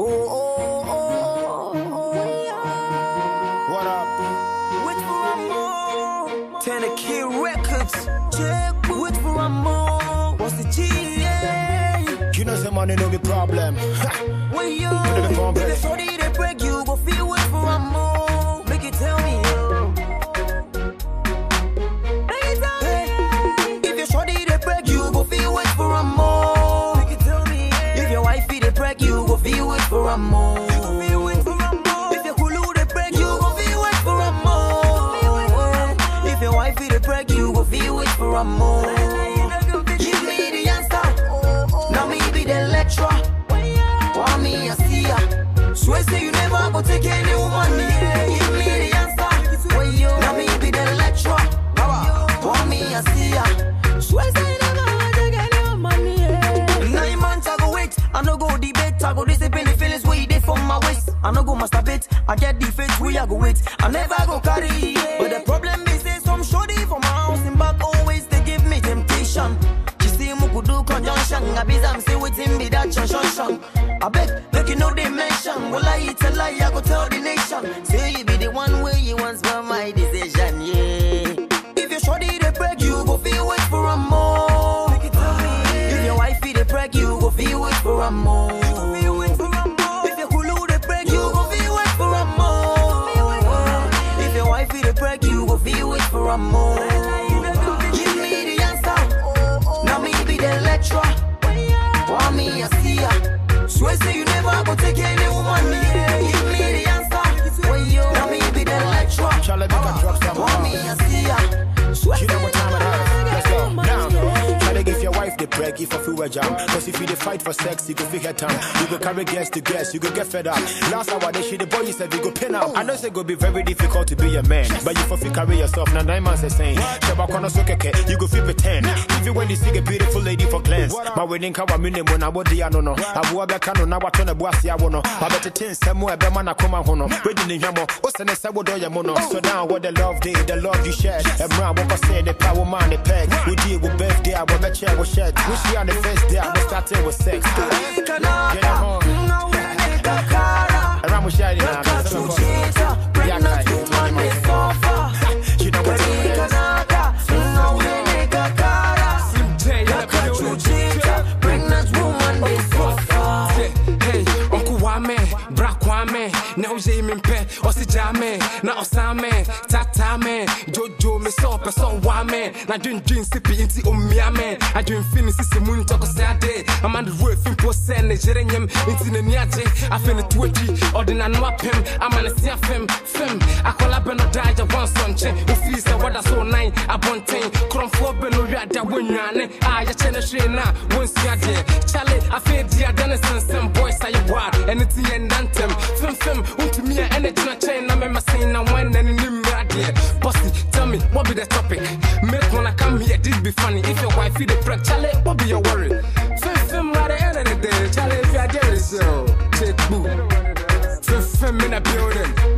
Oh, oh, oh, oh, yeah. What up? Wait for a more. Tennessee Records. Check. Wait for a more. What's the G? Yeah. You know some money no be problem. When you for a more. If your kulu they break you, go feel wait for a more. If your wifey they break you, go feel wait for a more. Give me the answer. Now me be the lecturer. Why me I see ya? Swear say you never go take any woman. Yeah. Give me the answer. Now me be the lecturer. Why me see ya? Swear say you never go take any woman. Yeah. Nine months I go wait. I no go debate. I go discipline I no go masturbate. I get the face where I go wait. I never go carry. Yeah. But the problem is say some shorty from my house in back always they give me temptation. She see me could do conjunction. I be some say waiting be that. I beg, make you know they mention. Well, I eat a lie, I go tell the nation. Say you be the one way you want for my decision, yeah. If your shorty they break you, go feel wait for a more. If your wifey they break you, go feel wait for a more. Feel wait break if I feel a jam. Cause if you dey fight for sex, you go figure time. You go carry guest to guest, you go get fed up. Last hour, they shit the boy, you said you go pin out. I know it's go be very difficult to be a man. But you for feel carry yourself, now nine months the same. Shaba kono so keke, you go feel pretend. Even when you see a beautiful lady for glance. My wedding car, I'm in the moon, I would the ano no. I will be cano, now I turn a bossy, I wanna. I bet the tin, some more, a man, I come on hono. Wedding in Yamo, I would do mono. So now, what the love day, the love you shared. What I say, the power man, the peg. We deal with birthday, I will bet you was shed. We see on the first day, I was starting with sex. Get it home. Around with shady now. Yeah, guys. You know what it is. Hey, Uncle Wame, Bra Kwame, now Jay Mimpe, Ossi Jame, na Osame, Tata man, Jojo, me so person Wame, na Jun Jun Sippy into Umiame, I Jun Finish Simun Toko Sade, on the word from Posen, Jerenyam, into the Niaje, I feel it twitchy, or the Nanwapim, I'm on a Sia Fem, Fem, up die of one son, who feels the water so nine, I want ten, Crom for Beno Yada Winyane, I just change now, once Yade, Charlie, I feel the Adenison, some boys say you wild, and Fem, to me, and it's not chain, I'm a saying, I'm one and in him, Bossy, tell me, what be the topic? Make when I come here, this be funny. If your wife feed the prep, Charlie, what be your worry? Fem Fem, at the end of the day, Charlie, if you're jealous, yo, take boo. Fem Fem in a building,